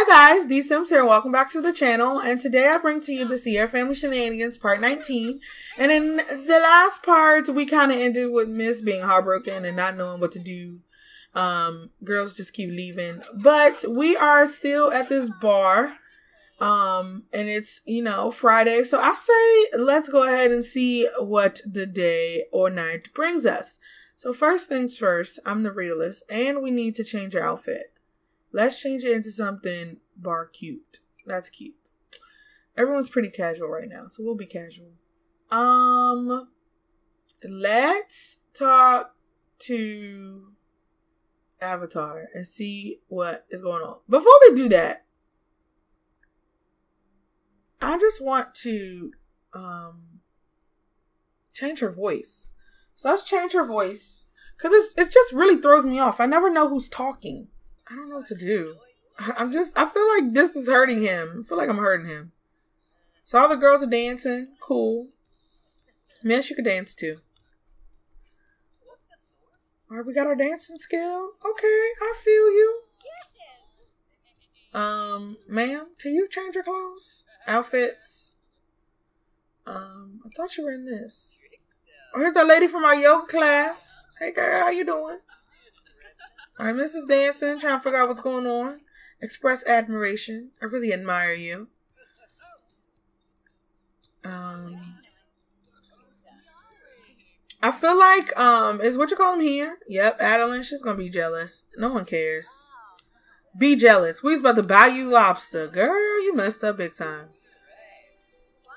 Hi guys, DeeSims here. Welcome back to the channel. And today I bring to you the Sierra Family Shenanigans Part 19. And in the last part, we kind of ended with Mist being heartbroken and not knowing what to do. Um, girls just keep leaving. But we are still at this bar. Um, and it's, you know, Friday. So I say let's go ahead and see what the day or night brings us. So first things first, I'm the realist, and we need to change our outfit. Let's change it into something bar cute. That's cute. Everyone's pretty casual right now, so we'll be casual. Um, let's talk to Avatar and see what is going on. Before we do that, I just want to um change her voice. So let's change her voice because it's it just really throws me off. I never know who's talking. I don't know what to do. I'm just, I feel like this is hurting him. I feel like I'm hurting him. So all the girls are dancing. Cool. Mist, you can dance too. All right, we got our dancing skills. Okay, I feel you. Um, ma'am, can you change your clothes? Outfits? Um, I thought you were in this. Oh, here's that lady from our yoga class. Hey girl, how you doing? Right, Mrs. Dancing, trying to figure out what's going on. Express admiration. I really admire you. Um, I feel like um is what you call him here. Yep, Adeline. She's gonna be jealous. No one cares. Be jealous. We was about to buy you lobster, girl. You messed up big time.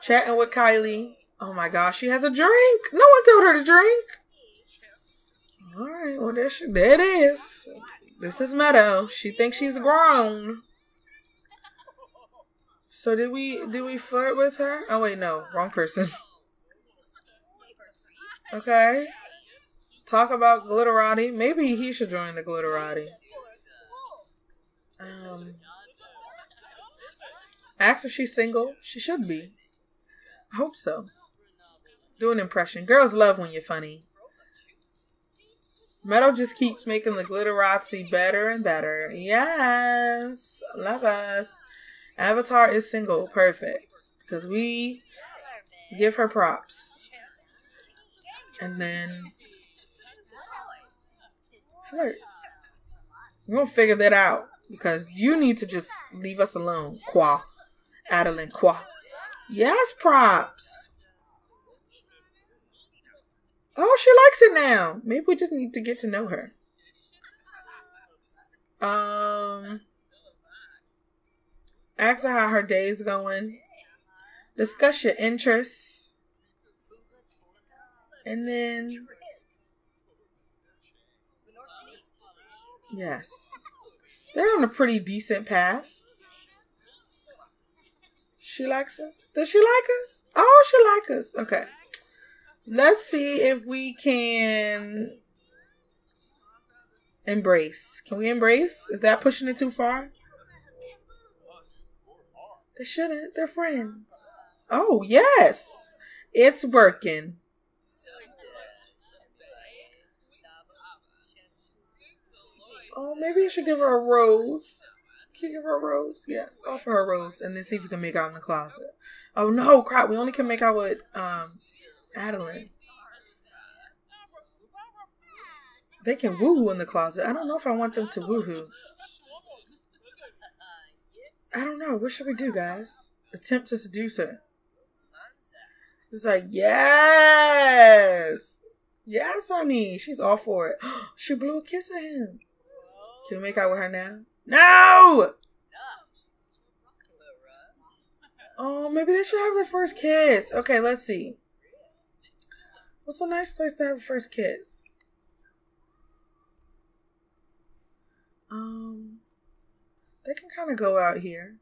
Chatting with Kylie. Oh my gosh, she has a drink. No one told her to drink. All right, well there, she, there it is. This is Meadow. She thinks she's grown. So did we did we flirt with her? Oh wait, no, wrong person. okay. Talk about glitterati. Maybe he should join the glitterati. Um. Ask if she's single. She should be. I hope so. Do an impression. Girls love when you're funny. Meadow just keeps making the glitterazzi better and better. Yes, love us. Avatar is single, perfect because we give her props, and then flirt. We're gonna figure that out because you need to just leave us alone, Qua, Adeline, Qua. Yes, props. Oh, she likes it now. Maybe we just need to get to know her. Um, ask her how her day's going. Discuss your interests. And then, yes, they're on a pretty decent path. She likes us. Does she like us? Oh, she likes us. Okay. Let's see if we can embrace. Can we embrace? Is that pushing it too far? They shouldn't. They're friends. Oh, yes. It's working. Oh, maybe I should give her a rose. Can you give her a rose? Yes, offer her a rose and then see if we can make out in the closet. Oh no, crap. We only can make out with um Adeline. They can woohoo in the closet. I don't know if I want them to woohoo. I don't know. What should we do, guys? Attempt to seduce her. It's like, yes! Yes, honey. She's all for it. she blew a kiss at him. Can we make out with her now? No! Oh, maybe they should have their first kiss. Okay, let's see. What's a nice place to have a first kiss? Um, they can kind of go out here.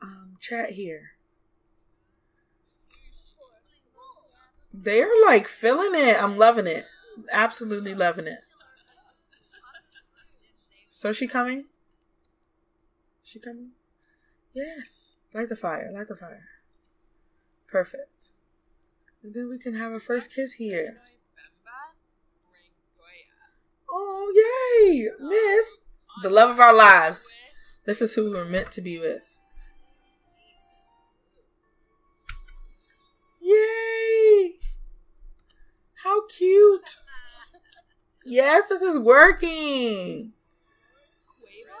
Um, chat here. They're like feeling it. I'm loving it. Absolutely loving it. So she coming? She coming? Yes. Light the fire. Light the fire. Perfect. And then we can have a first kiss here. Oh, yay! Mist! the love of our lives. This is who we're meant to be with. Yay! How cute. Yes, this is working.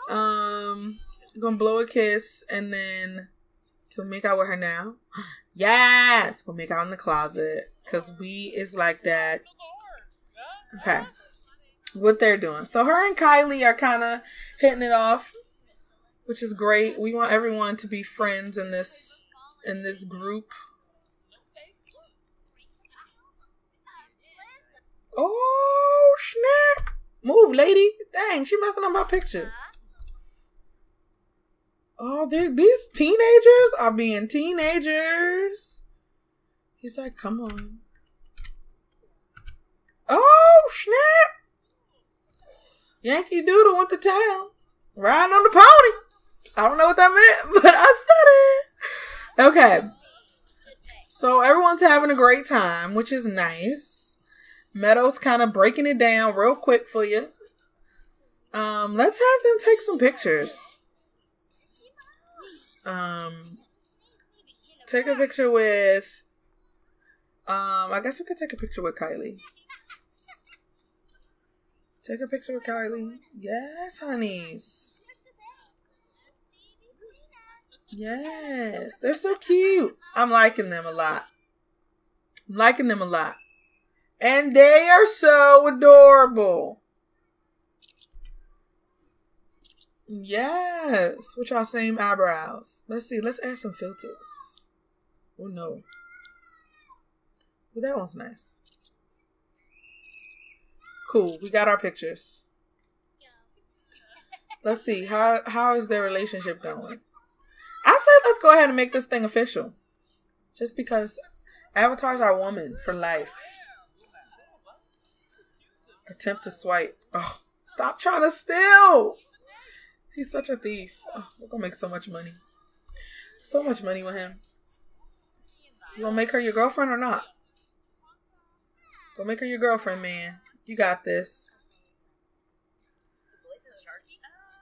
Um, I'm gonna blow a kiss and then can we make out with her now? Yes, we'll make out in the closet because we is like that. Okay, what they're doing. So her and Kylie are kind of hitting it off, which is great. We want everyone to be friends in this in this group. Oh snap! Move, lady. Dang, she messing up my picture. Oh, these teenagers are being teenagers. He's like, come on. Oh, snap. Yankee Doodle went to town. Riding on the pony. I don't know what that meant, but I said it. Okay. So everyone's having a great time, which is nice. Meadow's kind of breaking it down real quick for you. Um, let's have them take some pictures. Um, take a picture with. Um, I guess we could take a picture with Kylie. Take a picture with Kylie. Yes, honeys. Yes, they're so cute. I'm liking them a lot. I'm liking them a lot. And they are so adorable. Yes, with y'all same eyebrows. Let's see. Let's add some filters. Oh no. Well, that one's nice. Cool. We got our pictures. Let's see. How how is their relationship going? I said let's go ahead and make this thing official. Just because avatars are woman for life. Attempt to swipe. Oh, stop trying to steal. He's such a thief. Oh, we're gonna make so much money. So much money with him. You gonna make her your girlfriend or not? Go make her your girlfriend, man. You got this.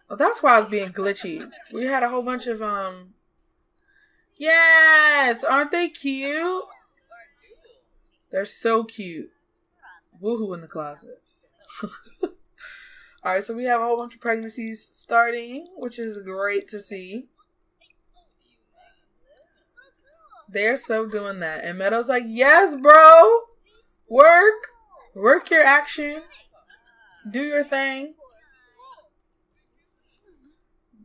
Oh, that's why I was being glitchy. We had a whole bunch of um. Yes, aren't they cute? They're so cute. Woohoo in the closet. All right, so we have a whole bunch of pregnancies starting, which is great to see. They're so doing that. And Meadow's like, yes, bro. Work. Work your action. Do your thing.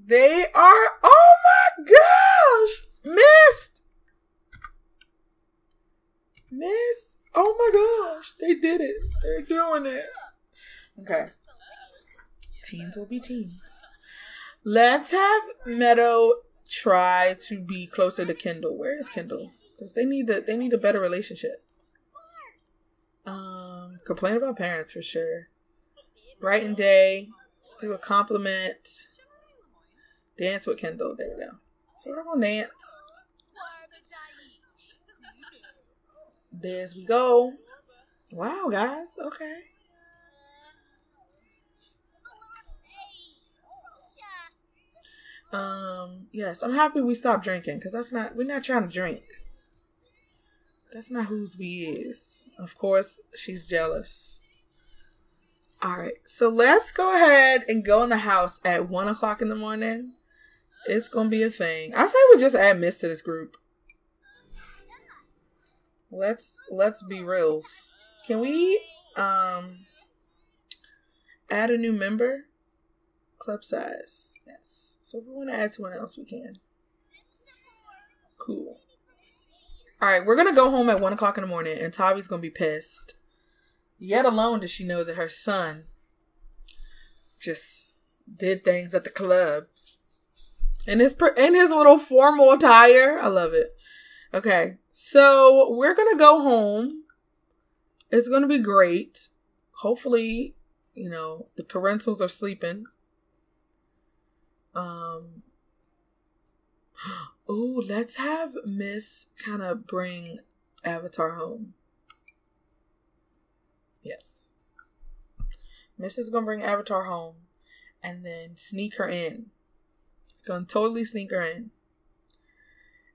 They are, oh my gosh, missed. Mist. Oh my gosh, they did it. They're doing it. Okay. Teens will be teens. Let's have Meadow try to be closer to Kendall. Where is Kendall? Because they need a they need a better relationship. Um, complain about parents for sure. Brighten day. Do a compliment. Dance with Kendall. There we go. So we're gonna dance. There we go. Wow, guys. Okay. Um, yes, I'm happy we stopped drinking because that's not, we're not trying to drink. That's not whose we is. Of course, she's jealous. All right, so let's go ahead and go in the house at one o'clock in the morning. It's gonna be a thing. I say we just add Mist to this group. Let's let's be reals. Can we um add a new member? Club size. Yes. So if we want to add someone else, we can. Cool. All right, we're gonna go home at one o'clock in the morning, and Tavi's gonna be pissed. Yet alone does she know that her son just did things at the club in his in his little formal attire. I love it. Okay, so we're gonna go home. It's gonna be great. Hopefully, you know the parentals are sleeping um, oh, let's have Mist kind of bring Avatar home. Yes. Mist is gonna bring Avatar home. and then sneak her in. Gonna totally sneak her in.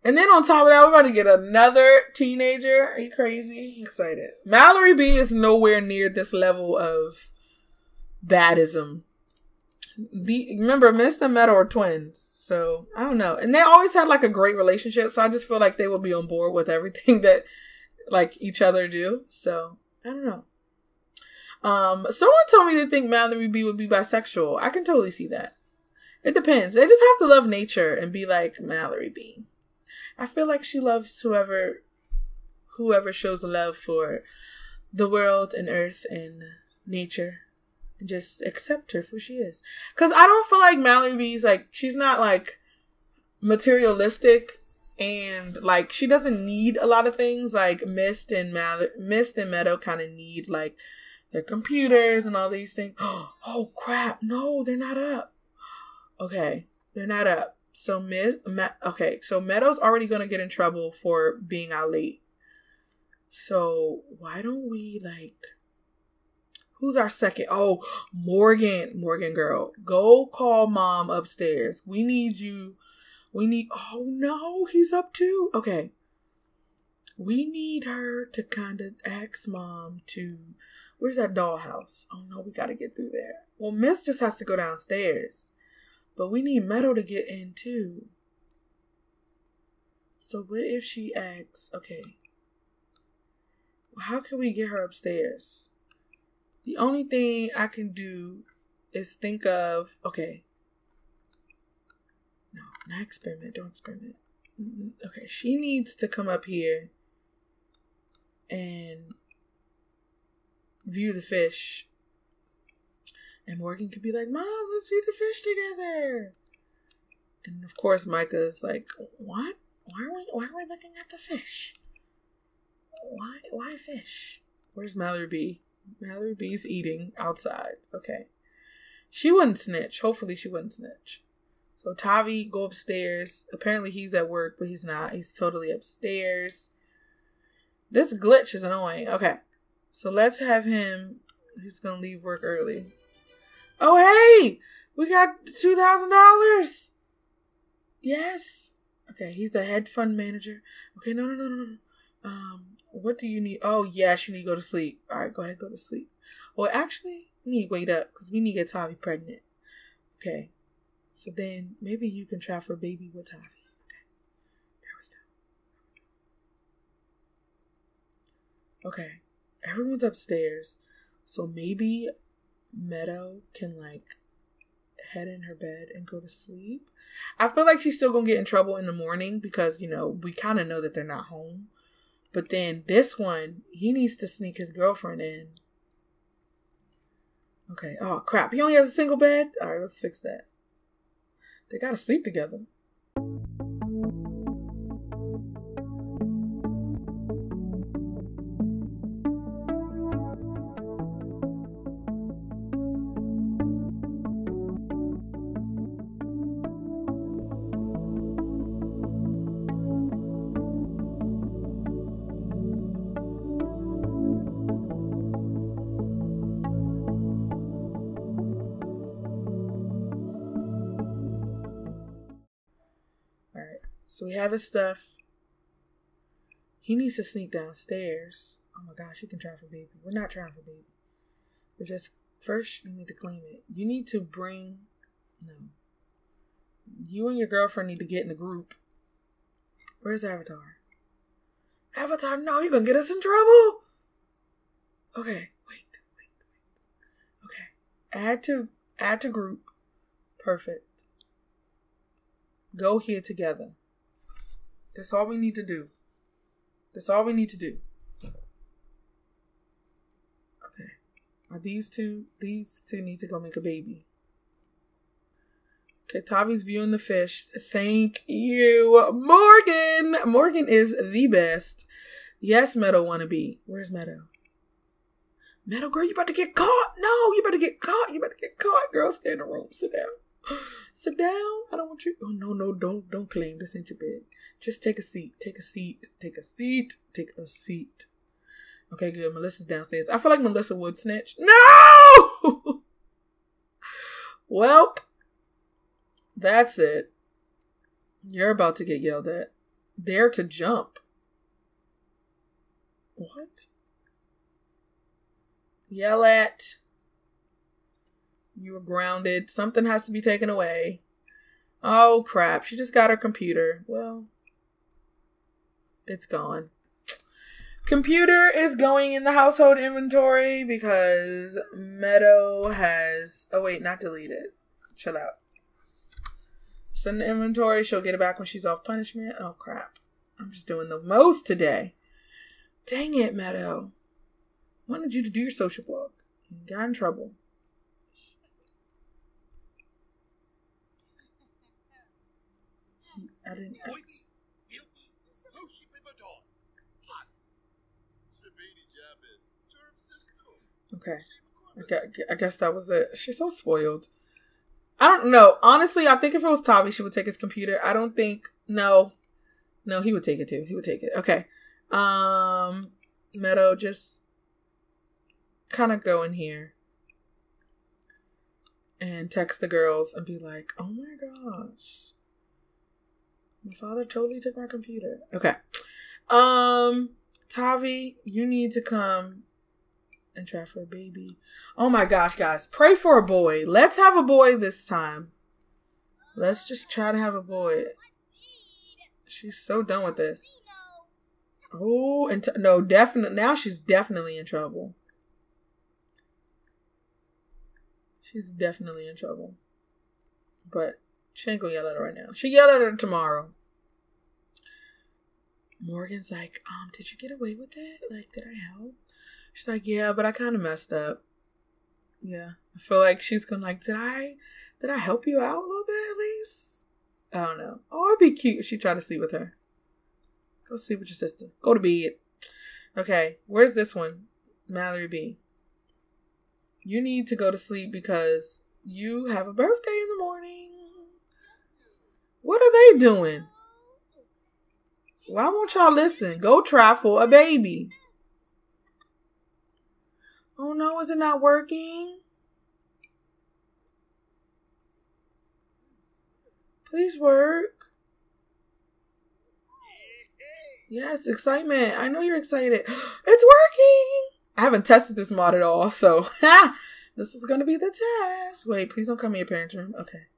And then on top of that, we're going to get another teenager. Are you crazy? I'm excited. Mallory Bea is nowhere near this level of badism. The remember, and Meadow are twins, so I don't know. And they always had like a great relationship, so I just feel like they would be on board with everything that like each other do. So I don't know. Um, someone told me they think Mallory Bea would be bisexual. I can totally see that. It depends. They just have to love nature and be like Mallory Bea. I feel like she loves whoever whoever shows love for the world and earth and nature and just accept her for who she is. Cause I don't feel like Mallory Bea's like she's not like materialistic and like she doesn't need a lot of things like Mist and Mal- Mist and Meadow kind of need like their computers and all these things. Oh crap! No, they're not up. Okay, they're not up. So Mist, okay, so Meadow's already gonna get in trouble for being out late. So why don't we like? Who's our second? Oh, Morgan, Morgan girl, go call mom upstairs. We need you. We need. Oh no, he's up too. Okay, we need her to kind of ask mom to. Where's that dollhouse? Oh no, we gotta get through there. Well, Mist just has to go downstairs. But we need Meadow to get in too. So what if she asks, okay, how can we get her upstairs? The only thing I can do is think of, okay, no, not experiment, don't experiment. Okay, she needs to come up here and view the fish and Morgan could be like, Mom, let's feed the fish together. And of course, Mikah's like, What? Why are we why are we looking at the fish? Why why fish? Where's Mallory Bea? Mallory Bea's eating outside. Okay. She wouldn't snitch. Hopefully she wouldn't snitch. So Tavi go upstairs. Apparently he's at work, but he's not. He's totally upstairs. This glitch is annoying. Okay. So let's have him he's gonna leave work early. Oh, hey, we got two thousand dollars. Yes. Okay, he's the head fund manager. Okay, no, no, no, no, no. Um, what do you need? Oh, yes, you need to go to sleep. All right, go ahead, go to sleep. Well, actually, you need to wait up because we need to get Tavi pregnant. Okay, so then maybe you can try for baby with Tavi. Okay, there we go. Okay, everyone's upstairs, so maybe Meadow can like head in her bed and go to sleep. I feel like she's still gonna get in trouble in the morning because you know we kind of know that they're not home. But then this one, he needs to sneak his girlfriend in. Okay. Oh crap! He only has a single bed. All right, let's fix that. They gotta sleep together. So we have his stuff. He needs to sneak downstairs. Oh my gosh, he can try for baby. We're not trying for baby. We're just first you need to claim it. You need to bring no. You and your girlfriend need to get in a group. Where's Avatar? Avatar, no, you're gonna get us in trouble. Okay, wait, wait, wait. Okay. Add to add to group. Perfect. Go here together. That's all we need to do. That's all we need to do. Okay. Are these two these two need to go make a baby? Okay, Tavi's viewing the fish. Thank you, Morgan. Morgan is the best. Yes, Meadow wanna be. Where's Meadow? Meadow girl, you about to get caught. No, you about to get caught. You about to get caught. Girl, stay in the room. Sit down. Sit down. I don't want you. Oh no, no, don't don't claim this ain't your bed. Just take a seat. Take a seat. Take a seat. Take a seat. Okay, good. Melissa's downstairs. I feel like Melissa would snitch. No! Welp. That's it. You're about to get yelled at. Dare to jump. What? Yell at. You were grounded. Something has to be taken away. Oh crap. She just got her computer. Well, it's gone. Computer is going in the household inventory because Meadow has. Oh, wait, not deleted. Chill out. Send the inventory. She'll get it back when she's off punishment. Oh, crap. I'm just doing the most today. Dang it, Meadow. Wanted you to do your social blog. Got in trouble. I didn't. I, okay. I guess that was it. She's so spoiled. I don't know. Honestly, I think if it was Tavi, she would take his computer. I don't think. No. No, he would take it too. He would take it. Okay. Um, Meadow, just kind of go in here and text the girls and be like, oh my gosh. My father totally took my computer. Okay. Um, Tavi, you need to come and try for a baby. Oh my gosh, guys. Pray for a boy. Let's have a boy this time. Let's just try to have a boy. She's so done with this. Oh, and t- no, definitely. Now she's definitely in trouble. She's definitely in trouble. But she ain't gonna yell at her right now. She yell at her tomorrow. Morgan's like, um, did you get away with it? Like, did I help? She's like, yeah, but I kind of messed up. Yeah, I feel like she's gonna like, did I, did I help you out a little bit at least? I don't know. Oh, it'd be cute if she tried to sleep with her. Go sleep with your sister. Go to bed. Okay, where's this one? Mallory Bea. You need to go to sleep because you have a birthday in the morning. What are they doing? Why won't y'all listen? Go try for a baby. Oh no, is it not working? Please work. Yes, excitement. I know you're excited. It's working. I haven't tested this mod at all, so this is gonna be the test. Wait, please don't come in your parents' room. Okay.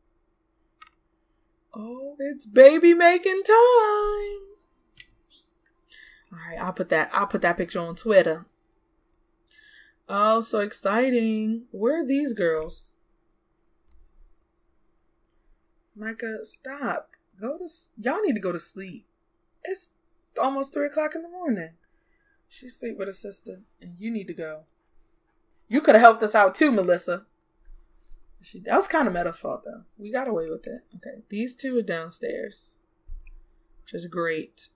Oh, it's baby making time. All right, I'll put that. I'll put that picture on Twitter. Oh, so exciting! Where are these girls? Mikah, stop. Go to. Y'all need to go to sleep. It's almost three o'clock in the morning. She sleep with her sister, and you need to go. You could have helped us out too, Melissa. She, that was kind of Meta's fault, though. We got away with it. Okay, these two are downstairs, which is great.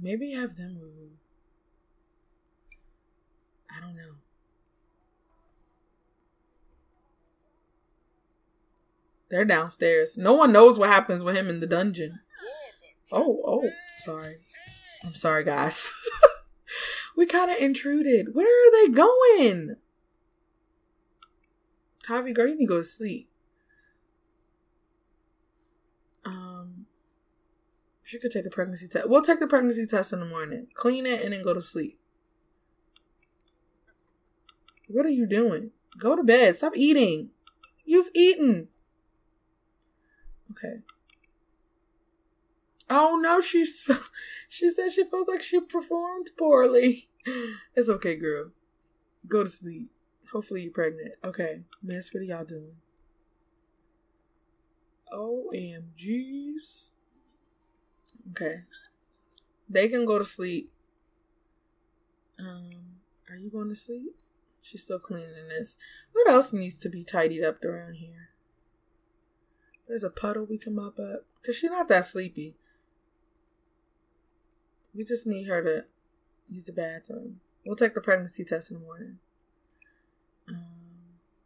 Maybe have them move. I don't know. They're downstairs. No one knows what happens with him in the dungeon. Oh, oh, sorry. I'm sorry, guys. we kind of intruded. Where are they going? Tavi, girl, you need to go to sleep. Um, she could take a pregnancy test. We'll take the pregnancy test in the morning. Clean it and then go to sleep. What are you doing? Go to bed. Stop eating. You've eaten. Okay. Oh no, she's she said she feels like she performed poorly. It's okay, girl. Go to sleep. Hopefully you're pregnant. Okay. Mist, what are y'all doing? OMGs. Okay. They can go to sleep. Um, are you going to sleep? She's still cleaning this. What else needs to be tidied up around here? There's a puddle we can mop up. Because she's not that sleepy. We just need her to use the bathroom. We'll take the pregnancy test in the morning.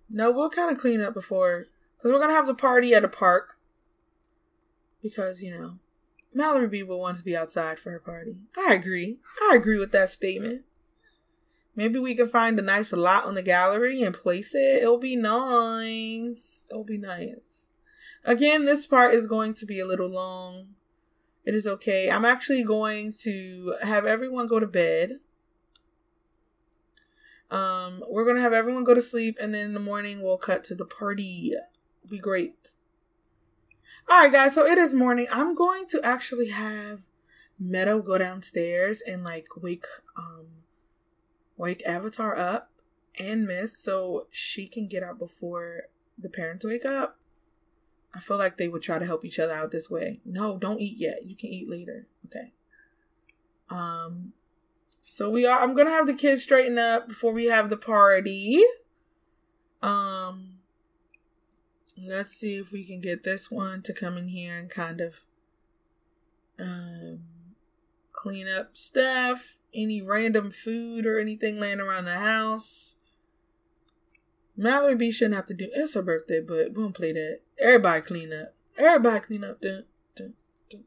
No, we'll kind of clean up before. Because we're going to have the party at a park. Because, you know, Mallory Bea will want to be outside for her party. I agree. I agree with that statement. Maybe we can find a nice lot on the gallery and place it. It'll be nice. It'll be nice. Again, this part is going to be a little long. It is okay. I'm actually going to have everyone go to bed. Um, we're gonna have everyone go to sleep, and then in the morning we'll cut to the party. Be great. All right, guys. So it is morning. I'm going to actually have Meadow go downstairs and like wake um wake Avatar up and Mist so she can get out before the parents wake up. I feel like they would try to help each other out this way. No, don't eat yet. You can eat later. Okay. Um so we are I'm gonna have the kids straighten up before we have the party. Um let's see if we can get this one to come in here and kind of um clean up stuff, any random food or anything laying around the house. Mallory Bea shouldn't have to do it's her birthday, but we won't play that. Everybody clean up. Everybody clean up. Dun, dun, dun.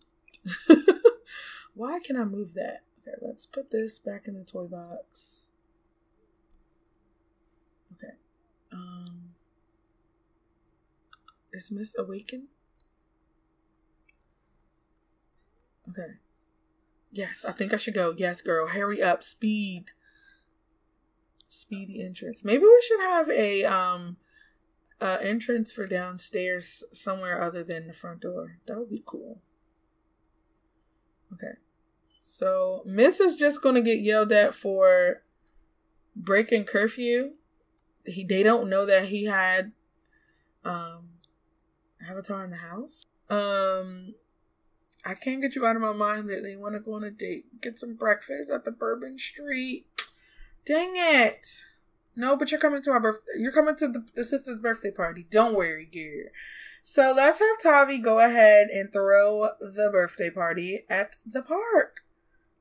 Why can I move that? Okay, let's put this back in the toy box. Okay. Um is Mist Awaken? Okay. Yes, I think I should go. Yes, girl. Hurry up. Speed. Speedy entrance. Maybe we should have a um uh entrance for downstairs somewhere other than the front door. That would be cool. Okay. So Mist is just gonna get yelled at for breaking curfew. He they don't know that he had um Avatar in the house. Um I can't get you out of my mind lately. Want to go on a date? Get some breakfast at the Bourbon Street. Dang it! No, but you're coming to our birthday. You're coming to the, the sister's birthday party. Don't worry, dear. So let's have Tavi go ahead and throw the birthday party at the park.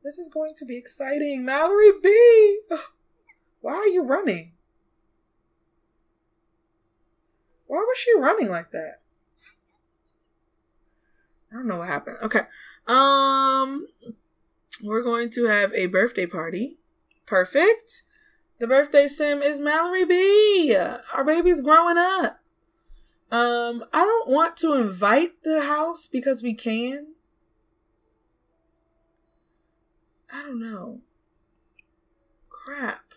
This is going to be exciting. Mallory Bea! Why are you running? Why was she running like that? I don't know what happened. Okay. Um we're going to have a birthday party. Perfect. The birthday sim is Mallory Bea. Our baby's growing up. Um, I don't want to invite the house because we can. I don't know. Crap.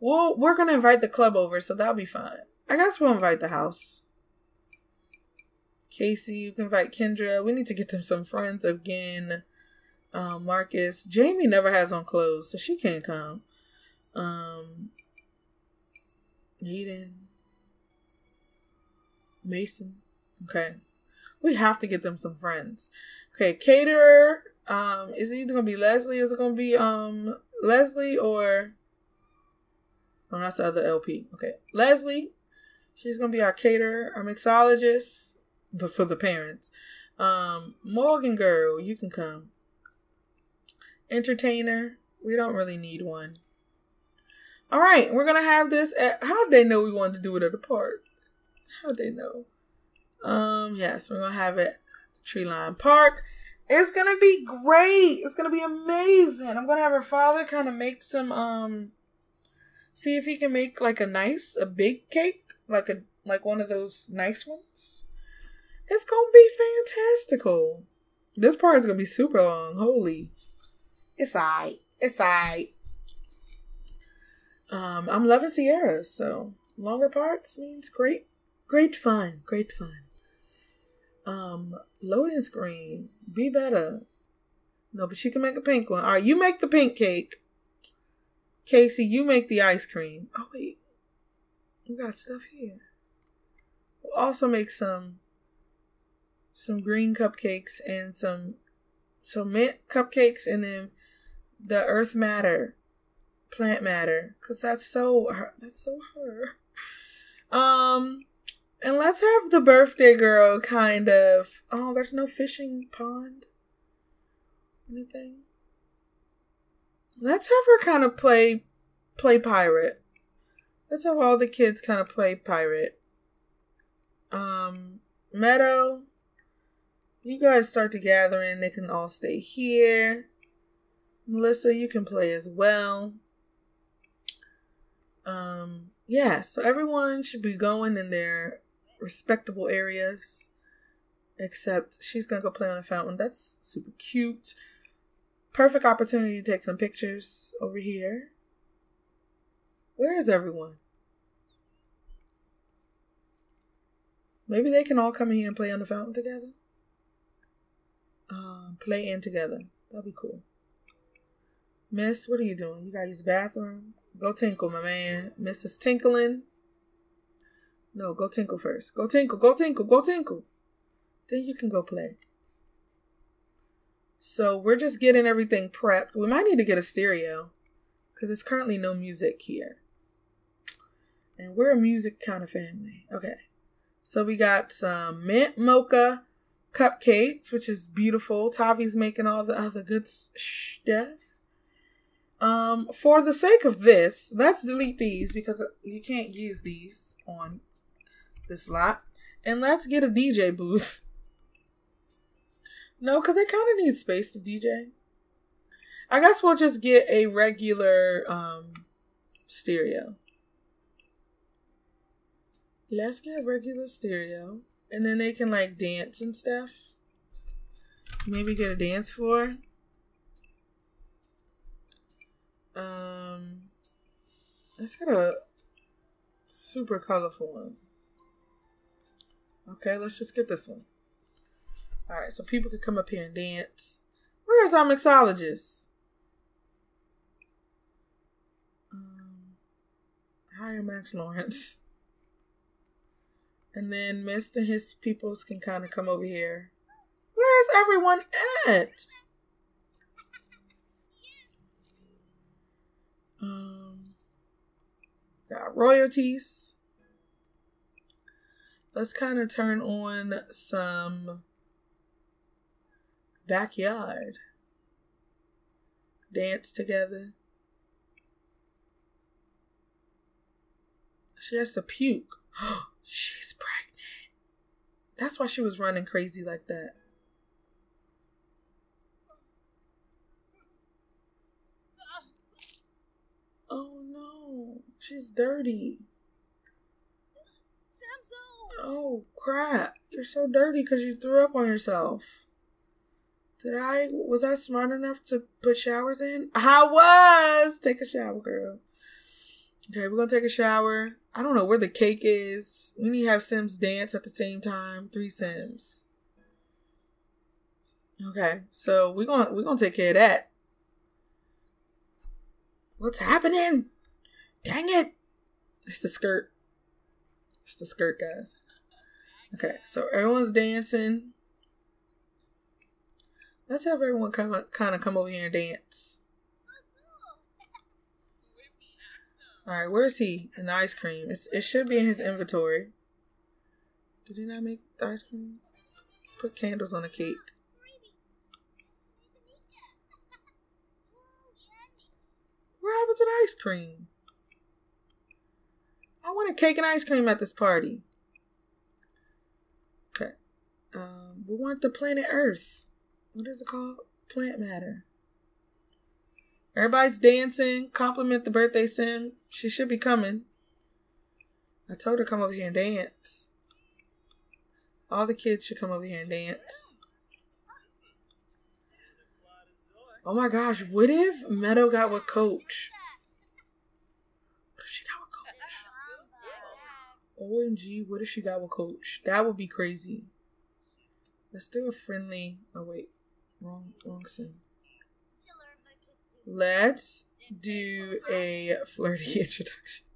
Well, we're gonna invite the club over, so that'll be fine. I guess we'll invite the house. Kasey, you can invite Kendra. We need to get them some friends again. Um, Marcus, Jamie never has on clothes, so she can't come. Um, Eden, Mason. Okay, we have to get them some friends. Okay, caterer. Um, is it either gonna be Leslie? Is it gonna be um Leslie or? Oh, that's the other LP. Okay, Leslie. She's gonna be our caterer, our mixologist the, for the parents. Um, Morgan girl, you can come. Entertainer, we don't really need one. All right, we're gonna have this at. How'd they know we wanted to do it at the park? How'd they know? Um, yes, we're gonna have it at Treeline Park. It's gonna be great. It's gonna be amazing. I'm gonna have her father kind of make some um see if he can make like a nice a big cake, like a like one of those nice ones. It's gonna be fantastical. This part is gonna be super long. Holy. It's alright. It's alright. Um, I'm loving Sierra, so longer parts means great great fun. Great fun. Um, loading screen. Be better. No, but she can make a pink one. Alright, you make the pink cake. Kasey, you make the ice cream. Oh wait. We got stuff here. We'll also make some some green cupcakes and some some mint cupcakes and then the earth matter plant matter because that's so that's so her um and let's have the birthday girl kind of oh there's no fishing pond anything let's have her kind of play play pirate let's have all the kids kind of play pirate um meadow you guys start to gather in. They can all stay here. Melissa, you can play as well. Um, yeah, so everyone should be going in their respectable areas. Except she's gonna go play on a fountain. That's super cute. Perfect opportunity to take some pictures over here. Where is everyone? Maybe they can all come in here and play on the fountain together. Um, play in together. That'd be cool. Mist, what are you doing? You gotta use the bathroom? Go tinkle, my man. Mrs. Tinkling. No, go tinkle first. Go tinkle, go tinkle, go tinkle. Then you can go play. So we're just getting everything prepped. We might need to get a stereo because it's currently no music here. And we're a music kind of family. Okay. So we got some mint mocha cupcakes, which is beautiful. Tavi's making all the other good stuff. Um, for the sake of this, let's delete these because you can't use these on this lot. And let's get a DJ booth. No, because they kind of need space to DJ. I guess we'll just get a regular um, stereo. Let's get regular stereo. And then they can like dance and stuff. Maybe get a dance floor. Um, let's get a super colorful one. Okay, let's just get this one. All right, so people can come up here and dance. Where is our mixologist? Um, hire Max Lawrence. And then Mist and his peoples can kind of come over here. Where's everyone at? Um, got royalties. Let's kind of turn on some backyard. Dance together. She has to puke. She's pregnant. That's why she was running crazy like that. Oh no, she's dirty. Oh crap, you're so dirty because you threw up on yourself. Did I, was I smart enough to put showers in? I was! Take a shower, girl. Okay, we're gonna take a shower. I don't know where the cake is. We need to have Sims dance at the same time. Three Sims. Okay, so we're gonna we're gonna take care of that. What's happening? Dang it! It's the skirt. It's the skirt, guys. Okay, so everyone's dancing. Let's have everyone come kind of come over here and dance. All right, where's he? In the ice cream. It's, it should be in his inventory. Did he not make the ice cream? Put candles on the cake. What happened to the ice cream? I want a cake and ice cream at this party. Um, we want the planet Earth. What is it called? Plant matter. Everybody's dancing. Compliment the birthday sim. She should be coming. I told her come over here and dance. All the kids should come over here and dance. Oh my gosh, what if Meadow got with Coach? What if she got with Coach? OMG, what if she got with Coach? That would be crazy. Let's do a friendly. Oh, wait. Wrong, wrong. Let's do a flirty introduction.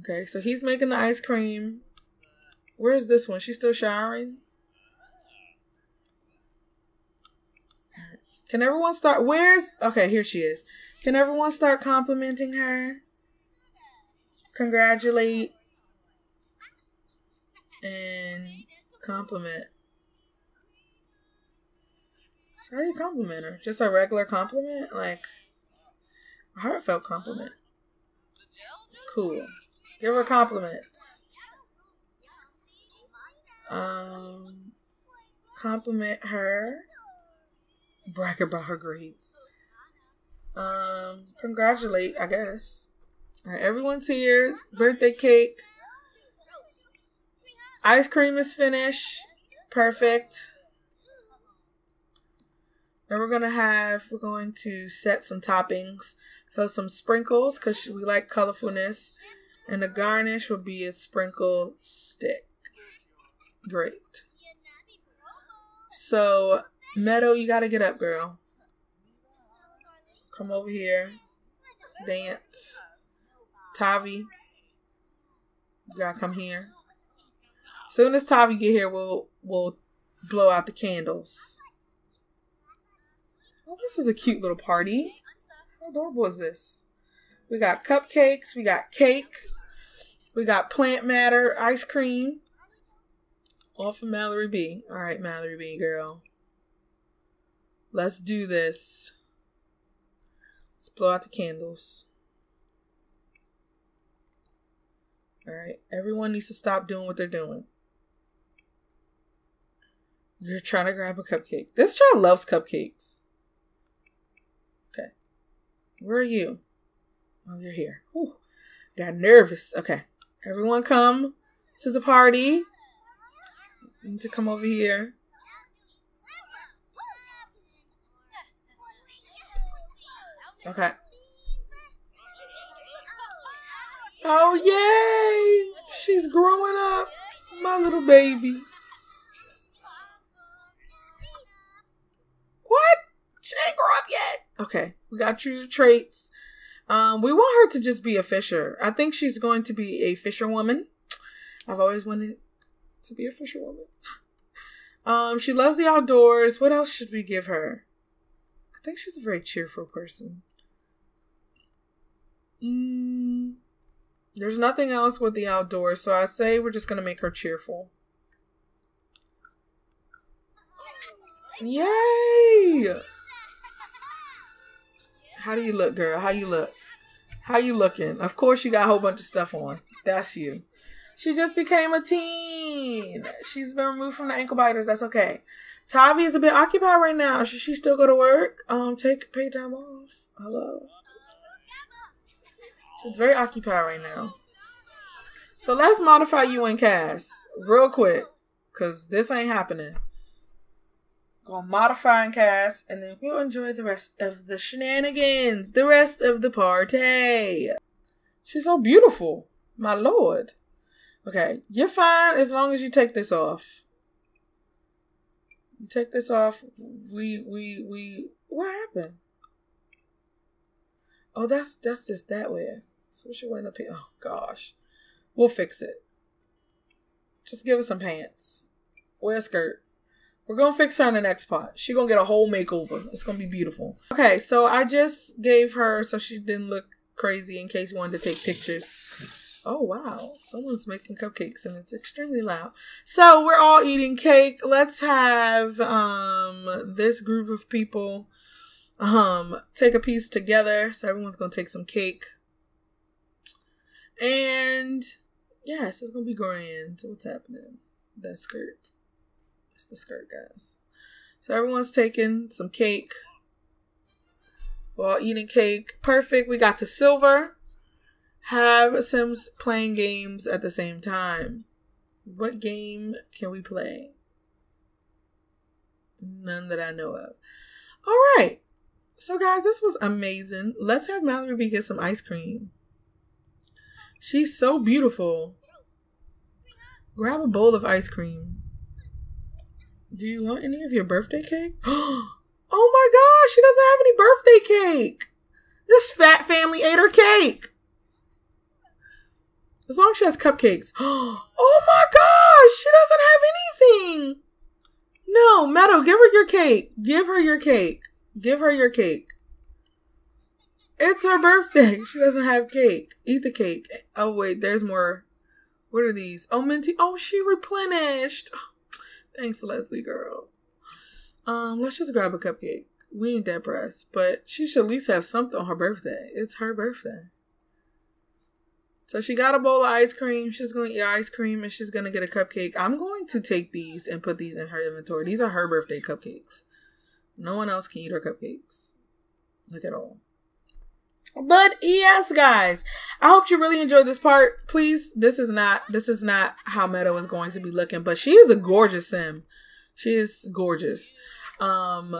Okay, so he's making the ice cream. Where's this one? She's still showering? Can everyone start? Where's. Okay, here she is. Can everyone start complimenting her? Congratulate. And compliment. How do you compliment her? Just a regular compliment? Like, a heartfelt compliment. Cool. Give her compliments. Um, compliment her. brag about her grades. Um, congratulate, I guess. Right, everyone's here. Birthday cake. Ice cream is finished. Perfect. And we're gonna have we're going to set some toppings. So some sprinkles because we like colorfulness, and the garnish will be a sprinkle stick. Great. So Meadow, you gotta get up, girl. Come over here. Dance. Tavi, you gotta come here. Soon as Tavi get here, we'll we'll blow out the candles. Oh, this is a cute little party. How adorable is this? We got cupcakes, we got cake, we got plant matter, ice cream. All from Mallory Bea. Alright, Mallory Bea girl. Let's do this. Let's blow out the candles. Alright, everyone needs to stop doing what they're doing. You're trying to grab a cupcake. This child loves cupcakes. Okay. Where are you? Oh, you're here. Whew. Got nervous. Okay. Everyone come to the party. To come over here. Okay. Oh, yay! She's growing up. My little baby. What? She ain't grow up yet. Okay. We got you traits. Um, we want her to just be a fisher. I think she's going to be a fisherwoman. I've always wanted to be a fisherwoman. Um, she loves the outdoors. What else should we give her? I think she's a very cheerful person. Mm, there's nothing else with the outdoors, so I say we're just gonna make her cheerful. Yay! How do you look, girl? How you look? How you looking? Of course you got a whole bunch of stuff on. That's you. She just became a teen. She's been removed from the ankle biters. That's okay. Tavi is a bit occupied right now. Should she still go to work? Um, take paid time off. Hello. It's very occupied right now. So let's modify you and CAS real quick. Cause this ain't happening. Gonna modify and CAS, and then we'll enjoy the rest of the shenanigans, the rest of the party. She's so beautiful, my lord. Okay, you're fine as long as you take this off. You take this off. We we we. What happened? Oh, that's that's just that way. So she went up here. Oh gosh, we'll fix it. Just give us some pants. Wear a skirt. We're gonna fix her in the next part. She gonna get a whole makeover. It's gonna be beautiful. Okay, so I just gave her so she didn't look crazy in case you wanted to take pictures. Oh wow, someone's making cupcakes and it's extremely loud. So we're all eating cake. Let's have um this group of people um take a piece together. So everyone's gonna take some cake. And yes, it's gonna be grand. What's happening? That skirt. It's the skirt, guys. So everyone's taking some cake. While eating cake. Perfect. We got to silver. Have Sims playing games at the same time. What game can we play? None that I know of. All right. So, guys, this was amazing. Let's have Mallory Bea get some ice cream. She's so beautiful. Grab a bowl of ice cream. Do you want any of your birthday cake? oh my gosh, she doesn't have any birthday cake. This fat family ate her cake. As long as she has cupcakes. Oh my gosh, she doesn't have anything. No, Meadow, give her your cake. Give her your cake. Give her your cake. It's her birthday. She doesn't have cake. Eat the cake. Oh, wait, there's more. What are these? Oh, minty. Oh, she replenished. Thanks, Leslie girl. Um, let's just grab a cupcake. We ain't that pressed, but she should at least have something on her birthday. It's her birthday. So she got a bowl of ice cream. She's going to eat ice cream and she's going to get a cupcake. I'm going to take these and put these in her inventory. These are her birthday cupcakes. No one else can eat her cupcakes. Look at all. But yes, guys, I hope you really enjoyed this part. Please, this is not this is not how Meadow is going to be looking, but she is a gorgeous sim. She is gorgeous. Um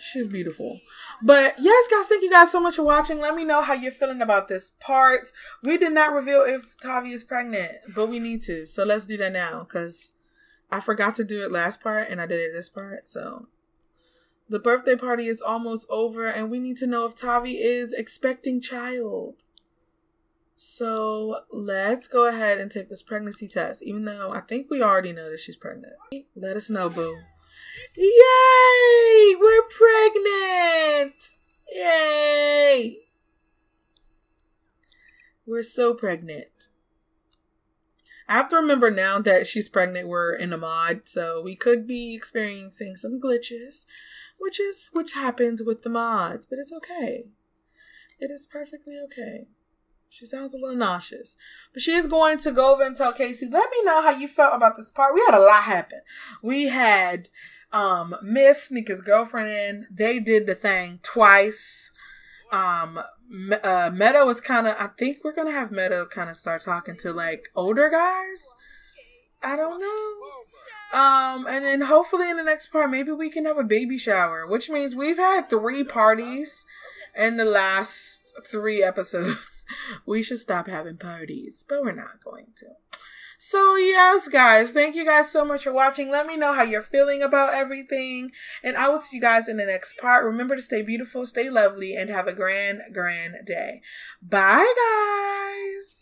she's beautiful. But yes, guys, thank you guys so much for watching. Let me know how you're feeling about this part. We did not reveal if Tavi is pregnant, but we need to. So let's do that now because I forgot to do it last part and I did it this part. So the birthday party is almost over, and we need to know if Tavi is expecting child. So let's go ahead and take this pregnancy test, even though I think we already know that she's pregnant. Let us know, boo. Yay! We're pregnant! Yay! We're so pregnant. I have to remember now that she's pregnant, we're in a mod, so we could be experiencing some glitches which is which happens with the mods, but it's okay. It is perfectly okay. She sounds a little nauseous. But she is going to go over and tell Kasey, let me know how you felt about this part. We had a lot happen. We had um Mist sneak his girlfriend in. They did the thing twice. Um uh, Meadow was kind of I think we're to have Meadow kind of start talking to like older guys. I don't know. Um, and then hopefully in the next part, maybe we can have a baby shower, which means we've had three parties in the last three episodes. we should stop having parties, but we're not going to. So, yes, guys, thank you guys so much for watching. Let me know how you're feeling about everything. And I will see you guys in the next part. Remember to stay beautiful, stay lovely, and have a grand, grand day. Bye, guys.